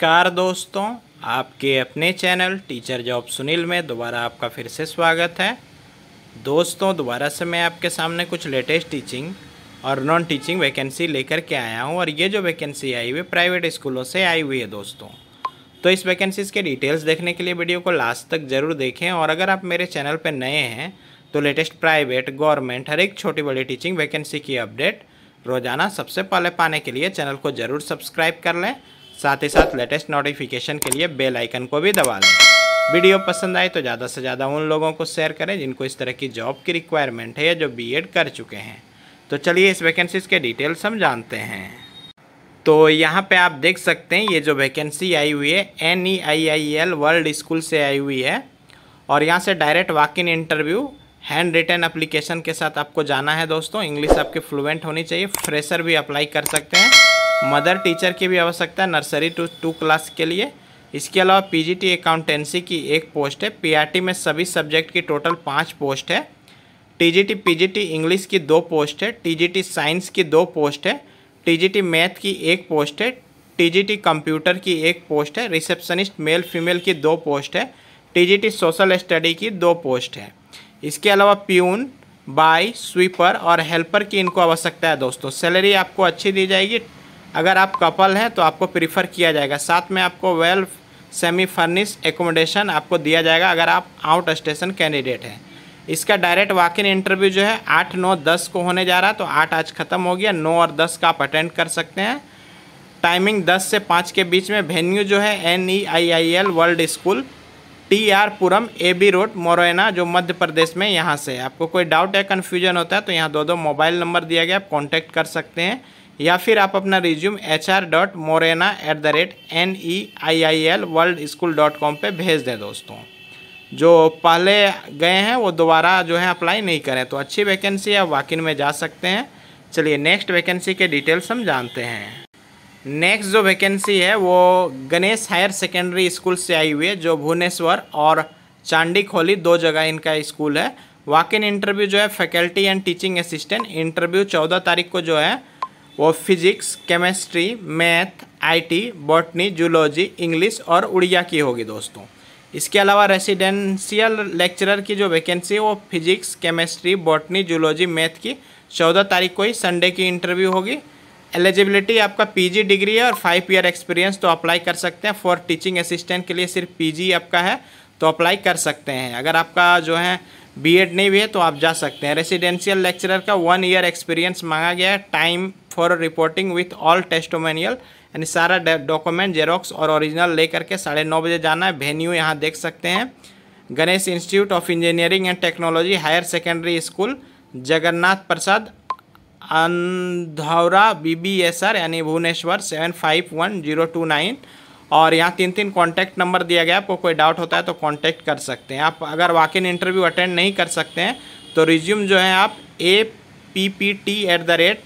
नमस्कार दोस्तों, आपके अपने चैनल टीचर जॉब सुनील में दोबारा आपका फिर से स्वागत है। दोस्तों, दोबारा से मैं आपके सामने कुछ लेटेस्ट टीचिंग और नॉन टीचिंग वैकेंसी लेकर के आया हूँ और ये जो वैकेंसी आई हुई प्राइवेट स्कूलों से आई हुई है दोस्तों। तो इस वैकेंसीज़ के डिटेल्स देखने के लिए वीडियो को लास्ट तक ज़रूर देखें और अगर आप मेरे चैनल पर नए हैं तो लेटेस्ट प्राइवेट, गवर्नमेंट, हर एक छोटी बड़ी टीचिंग वैकेंसी की अपडेट रोज़ाना सबसे पहले पाने के लिए चैनल को ज़रूर सब्सक्राइब कर लें साथ ही साथ लेटेस्ट नोटिफिकेशन के लिए बेल आइकन को भी दबा लें। वीडियो पसंद आए तो ज़्यादा से ज़्यादा उन लोगों को शेयर करें जिनको इस तरह की जॉब की रिक्वायरमेंट है या जो बीएड कर चुके हैं। तो चलिए इस वैकेंसीज के डिटेल्स हम जानते हैं। तो यहाँ पे आप देख सकते हैं, ये जो वैकेंसी आई हुई है N E I I L world school से आई हुई है। और यहाँ से direct walk in interview handwritten application के साथ आपको जाना है दोस्तों। इंग्लिश आपकी फ्लुएंट होनी चाहिए फ्रेशर भी अप्लाई कर सकते हैं। मदर टीचर की भी आवश्यकता है नर्सरी टू टू क्लास के लिए। इसके अलावा पीजीटी अकाउंटेंसी की एक पोस्ट है। पीआरटी में सभी सब्जेक्ट की टोटल पाँच पोस्ट है। टीजीटी पीजीटी इंग्लिश की दो पोस्ट है। टीजीटी साइंस की दो पोस्ट है। टीजीटी मैथ की एक पोस्ट है। टीजीटी कंप्यूटर की एक पोस्ट है। रिसेप्शनिस्ट मेल फीमेल की दो पोस्ट है। टीजीटी सोशल स्टडी की दो पोस्ट है। इसके अलावा प्यून बाई स्वीपर और हेल्पर की इनको आवश्यकता है दोस्तों। सैलरी आपको अच्छी दी जाएगी। अगर आप कपल हैं तो आपको प्रीफर किया जाएगा। साथ में आपको वेल सेमी फर्निश एकोमोडेशन आपको दिया जाएगा, अगर आप आउट स्टेशन कैंडिडेट हैं। इसका डायरेक्ट वॉक इन इंटरव्यू जो है, आठ, नौ, दस को होने जा रहा है तो आठ आज ख़त्म हो गया। नौ और दस का आप अटेंड कर सकते हैं। टाइमिंग दस से पाँच के बीच में वेन्यू जो है N E I I L world school T R Puram A B road Morena जो मध्य प्रदेश में यहाँ से। आपको कोई डाउट या कन्फ्यूज़न होता है तो यहाँ दो दो मोबाइल नंबर दिया गया, आप कॉन्टैक्ट कर सकते हैं। या फिर आप अपना resume H R dot Morena at the rate N E I I L world school dot com पर भेज दें दोस्तों। जो पहले गए हैं, वो दोबारा जो है अप्लाई नहीं करें तो अच्छी वैकेंसी है वाक में जा सकते हैं। चलिए नेक्स्ट वैकेंसी के डिटेल्स हम जानते हैं। नेक्स्ट जो वैकेंसी है, वो गणेश हायर सेकेंडरी स्कूल से आई हुई है, जो भुवनेश्वर और चांडी खोली दो जगह इनका स्कूल है। वाक इन इंटरव्यू जो है faculty and teaching assistant interview चौदह तारीख को जो है वो physics chemistry math IT botany zoology English और उड़िया की होगी दोस्तों। इसके अलावा रेसिडेंशियल लेक्चरर की जो वैकेंसी है, वो physics chemistry botany zoology math की चौदह तारीख को ही संडे की इंटरव्यू होगी। एलिजिबिलिटी आपका पीजी डिग्री है और फाइव ईयर एक्सपीरियंस तो अप्लाई कर सकते हैं। फॉर टीचिंग असिस्टेंट के लिए सिर्फ़ पीजी आपका है तो अप्लाई कर सकते हैं। अगर आपका जो है बीएड नहीं भी है तो आप जा सकते हैं। रेसिडेंशियल लेक्चरर का वन ईयर एक्सपीरियंस मांगा गया है। Time for reporting with all testimonial यानी सारा डॉक्यूमेंट जेरोक्स और ओरिजिनल लेकर के साढ़े नौ बजे जाना है। वेन्यू यहाँ देख सकते हैं। Ganesh institute of engineering and technology higher secondary school Jagannath Prasad, Andhaura B B S R यानी Bhubaneswar seven five one zero two nine और यहाँ तीन तीन कॉन्टैक्ट नंबर दिया गया आपको कोई डाउट होता है तो कॉन्टैक्ट कर सकते हैं। आप अगर वाक इन इंटरव्यू अटेंड नहीं कर सकते हैं तो रिज्यूम जो है आप A P P T at the rate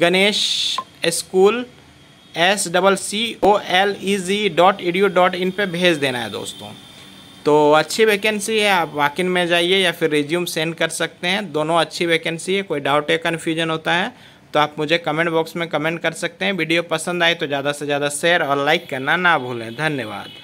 Ganesh school S double C O L E G dot E D U dot in पर भेज देना है दोस्तों। तो अच्छी वैकेंसी है, आप वाक इन में जाइए या फिर रिज्यूम सेंड कर सकते हैं। दोनों अच्छी वैकेंसी है, कोई डाउट या कन्फ्यूज़न होता है। तो आप मुझे कमेंट बॉक्स में कमेंट कर सकते हैं। वीडियो पसंद आए तो ज़्यादा से ज़्यादा शेयर और लाइक करना ना भूलें। धन्यवाद।